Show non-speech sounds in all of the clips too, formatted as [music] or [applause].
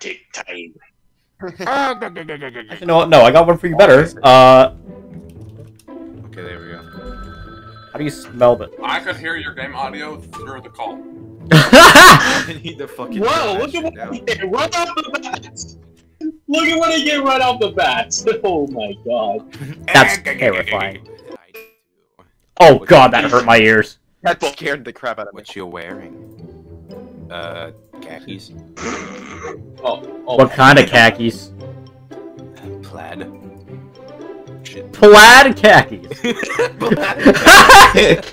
Take time. Actually, no, no, I got one for you better. Uh, Okay, there we go. how do you smell it? I could hear your game audio through the call. [laughs] I need to fucking. Whoa, look that at what shit he did right off the bat! Look at what he did right off the bat! [laughs] Oh my god. That's terrifying. Oh god, that hurt my ears. That scared the crap out of me. What you wearing? Uh, khakis. Oh, oh What kind of khakis? Plaid. Shit. Plaid khakis. [laughs] [laughs]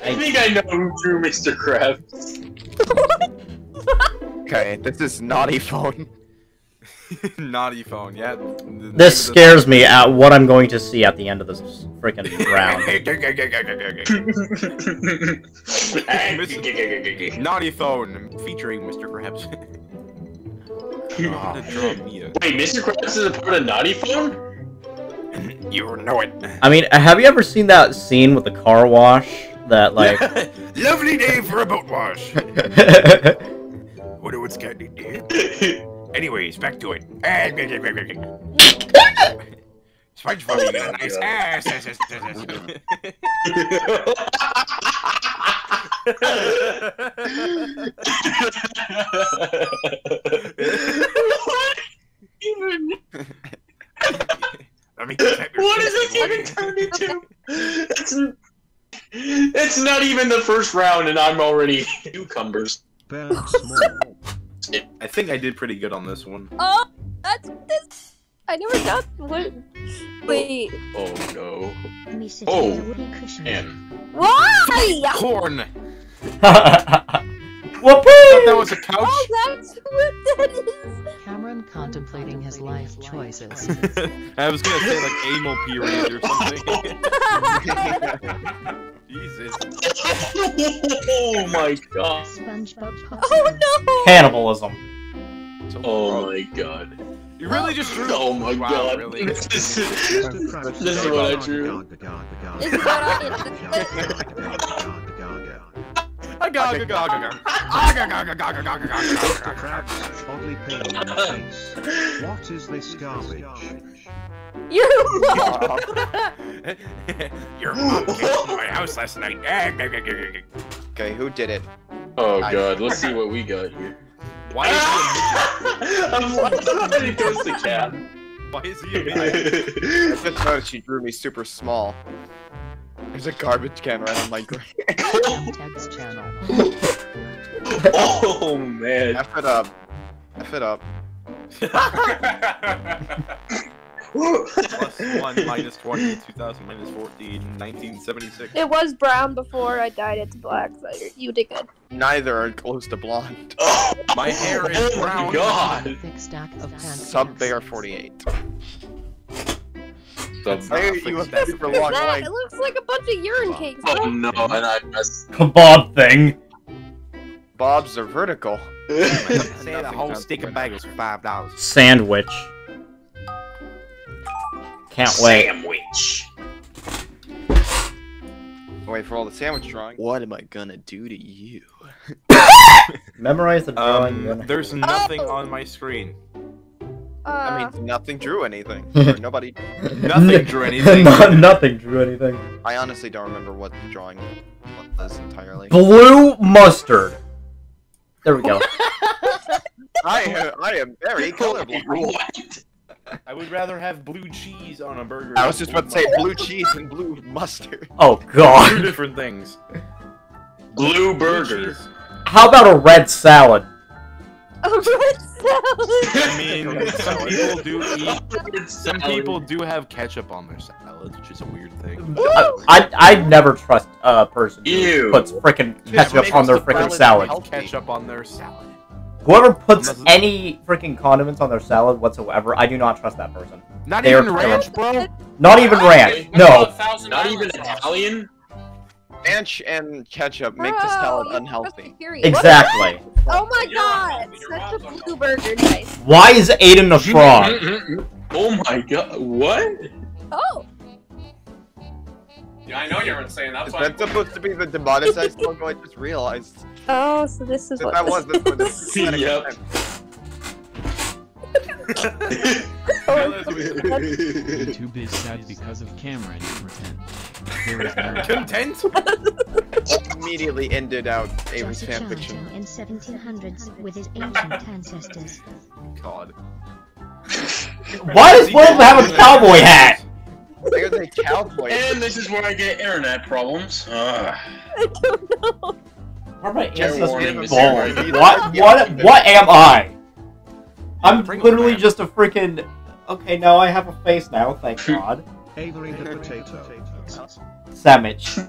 I think I know who drew Mr. Krabs. Okay, this is naughty phone. Naughty phone, yeah. The- This scares [laughs] me at what I'm going to see at the end of this freaking round. Naughty phone featuring Mr. Krabs. [laughs] Ah. Wait, Draw me a- Mr. Krabs is a part of Naughty Phone? [laughs] You know it. I mean, have you ever seen that scene with the car wash? That like. Lovely day for a boat wash. Wonder what's Candy did. Anyways, back to it. [laughs] SpongeBob, you got a nice [laughs] ass. ass, ass, ass, Let me what is this even turned into? It's, it's not even the first round and I'm already [laughs] cucumbers. I think I did pretty good on this one. Oh, that's this. I never got what. Wait, oh, oh no. Mr. Oh, Taylor wooden cushion. Man. why? Corn. I [laughs] Whoopee! thought that was a couch. Oh, that's what that is. Cameron contemplating his life choices. [laughs] I was gonna say like anal period or something. [laughs] Jesus. oh my god. SpongeBob Oh no! Cannibalism. So Oh my god. You really just drew. Oh my wow, god. Really? This is, this is what I drew. This is what I did. Oddly painted on face. What is this garbage? [laughs] [laughs] You're wrong. Your mom came to my house last night. Eh, eh, eh, okay, who did it? Oh god, let's [laughs] see what we got here. Why is he I'm like, it goes to cat. a midget? Why is he a midget? I just noticed she drew me super small. There's a garbage can right on my grave. [laughs] Oh man. F it up. F it up. [laughs] [laughs] Plus [laughs] 1 minus 20, 2000 minus 14, 1976. It was brown before I dyed it to black, so you- you did good. Neither are close to blonde. [laughs] Oh, My hair is oh brown. my god. Thick stack of pants. Sea Bear 48. The- I you have super long That, it looks like a bunch of urine oh, cakes. Oh no, and I messed. [laughs] Kebab thing. Bobs are vertical. Say the whole stick of bagels for five dollars. Sandwich. Can't wait. Sandwich. Wait for all the sandwich drawing. What am I gonna do to you? [laughs] Memorize the drawing. Um, there's nothing on my screen. Uh, I mean, nothing drew anything. [laughs] Nobody. Nothing drew [laughs] anything. No- nothing drew anything. I honestly don't remember what the drawing was entirely. Blue mustard. There we go. I am, I am very colorblind. What? I would rather have blue cheese on a burger. I was just about to say blue cheese and blue mustard. [laughs] Oh god. Two different things. Blue Blue burger. How about a red salad? a red salad. I mean, some people do eat. Some Salad. people do have ketchup on their salads, which is a weird thing. I I never trust a person who Ew. puts frickin' Yeah, ketchup makes on their the frickin' salad salad. Ketchup on their salad. Whoever puts Unless- any freaking condiments on their salad whatsoever, I do not trust that person. Not They even ranch, bro. Not even ranch. No. Not even Italian. Ranch and ketchup make the salad unhealthy. period. Exactly. Oh my god, such a blue burger, nice. Why is Aiden a frog? Mm-hmm. Oh my god, what? Oh, Yeah, I know you're insane. That's Is why. that supposed to be the demonetized logo? I just realized oh, so this is [laughs] [laughs] that what. that was the, the Yep. YouTube is sad because of camera and [laughs] pretend. There is no Content? Immediately ended out Avery's Joseph fanfiction. In 1700s with his ancient ancestors. God. Why does one of them have a cowboy hat? They're cowboy. and this is where I get internet problems. Ugh. I don't know. Where are my warning, ancestors born? White. What? What? What am I? I'm Bring literally back. just a freaking. Okay, now I have a face now. Thank [laughs] God. Avery the potato. Sandwich. [laughs]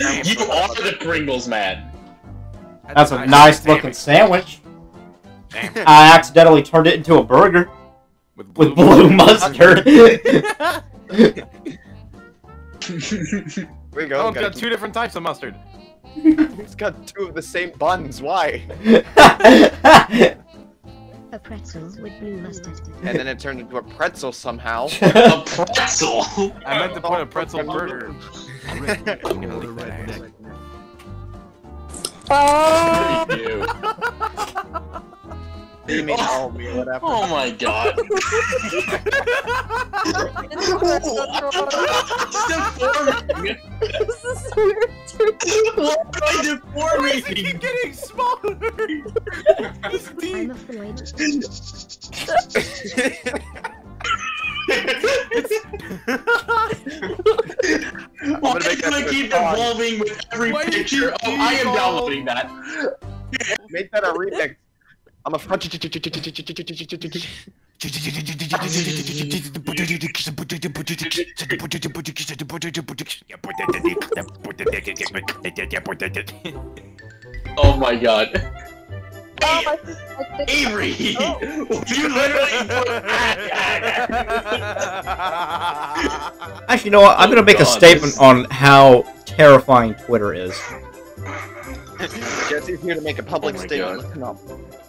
You are the Pringles man. That's a nice looking sandwich. I accidentally turned it into a burger With with blue mustard. [laughs] We go. Oh, it's gotta two different types of mustard. keep- It's got two of the same buns. Why? A pretzel with blue mustard. And then it turned into a pretzel somehow. [laughs] a pretzel. I meant to put a pretzel burger. Red, the redneck. Oh, Ew. You mean oh me whatever. Oh my god. Deforming. this [laughs] is weird. What am I deforming? Keep getting smaller. This deep. Why make do I keep evolving with every Why picture? Oh, I am evolving? downloading that. Make that a remix. I'm a Oh my god. Oh, I think, I think, Avery! Oh. [laughs] you literally put Actually, you know what? I'm gonna make a God, statement this- on how terrifying Twitter is. Jesse's here to make a public Oh statement. God.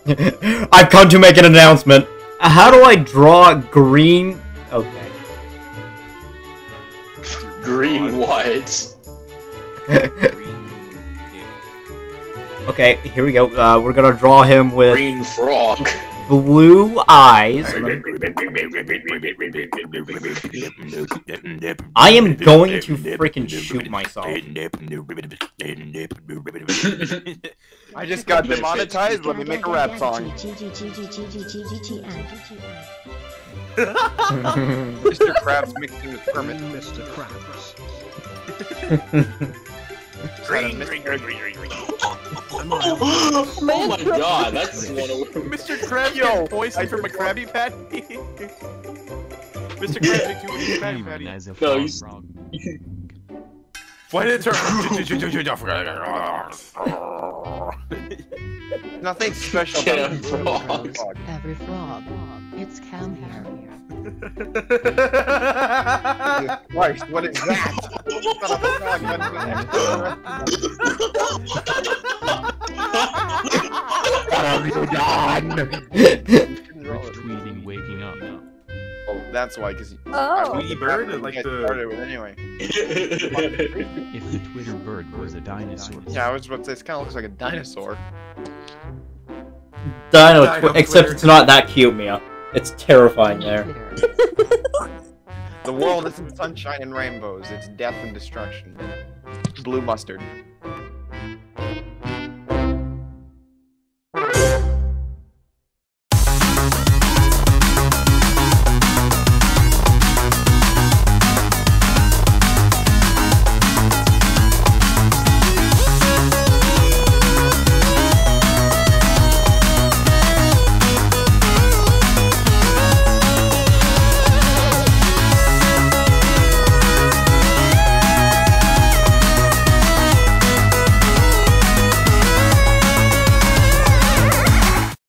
Listen [laughs] up. I've come to make an announcement. How do I draw green? Okay. [laughs] Green white. [laughs] Okay, here we go. Uh, we're gonna draw him with Green frog. Blue eyes. I am going to freaking shoot myself. [laughs] I just got demonetized. Let me make a rap song. Mr. Krabs mixing in with Kermit. Mr. [laughs] Krabs. [gasps] Oh my god, that's one of [laughs] Mr. Krabs Yo, Yo, voice I from a just- Krabby Patty. Mr. Krabs makes you a Krabby Cameron Patty. a No, frog. he's- frog. When it turns. [laughs] [laughs] Nothing special Get about a frog. Every frog. It's Cam. Christ, what is that? It's not a frog, but waking up. Oh, that's why, because oh. Tweety bird, like the- started with anyway. [laughs] If the Twitter bird was a dinosaur. Yeah, I was about to say, this kind of looks like a dinosaur. Dino, Dino except it's not that cute, Mia. It's terrifying there. The world isn't sunshine and rainbows, it's death and destruction. Blue mustard.